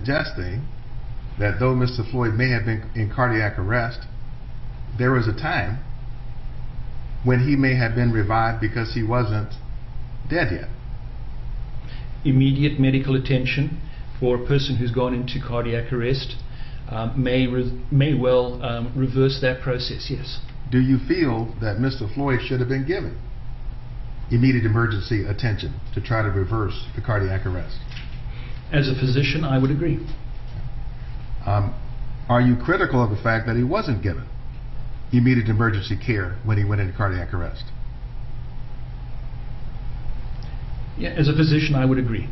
suggesting that though Mr. Floyd may have been in cardiac arrest, there was a time when he may have been revived because he wasn't dead yet. Immediate medical attention for a person who's gone into cardiac arrest um, may, re- may well um, reverse that process, yes. Do you feel that Mr. Floyd should have been given immediate emergency attention to try to reverse the cardiac arrest? As a physician, I would agree. Um, are you critical of the fact that he wasn't given immediate emergency care when he went into cardiac arrest? Yeah, as a physician, I would agree.